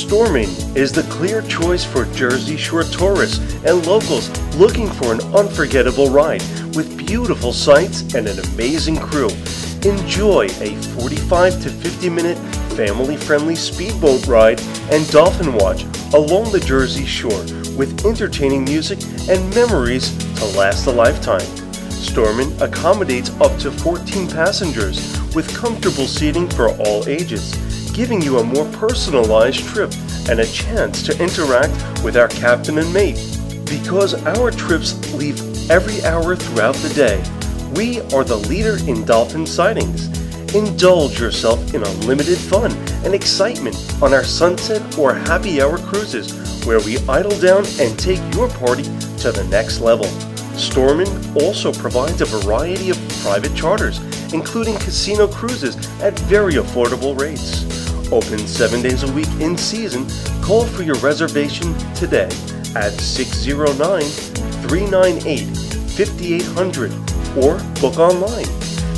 Stormin is the clear choice for Jersey Shore tourists and locals looking for an unforgettable ride with beautiful sights and an amazing crew. Enjoy a 45 to 50 minute family friendly speedboat ride and dolphin watch along the Jersey Shore with entertaining music and memories to last a lifetime. Stormin accommodates up to 14 passengers with comfortable seating for all ages, giving you a more personalized trip and a chance to interact with our captain and mate. Because our trips leave every hour throughout the day, we are the leader in dolphin sightings. Indulge yourself in unlimited fun and excitement on our sunset or happy hour cruises where we idle down and take your party to the next level. Stormin also provides a variety of private charters, including casino cruises at very affordable rates. Open seven days a week in season. Call for your reservation today at 609 398 5800 or book online.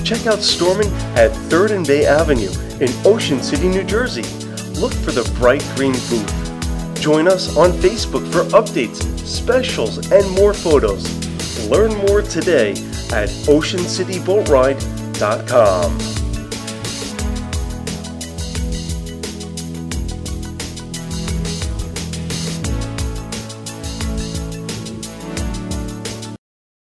Check out Stormin at 3rd and Bay Avenue in Ocean City, New Jersey. Look for the bright green booth. Join us on Facebook for updates, specials, and more photos. Learn more today at oceancityboatride.com.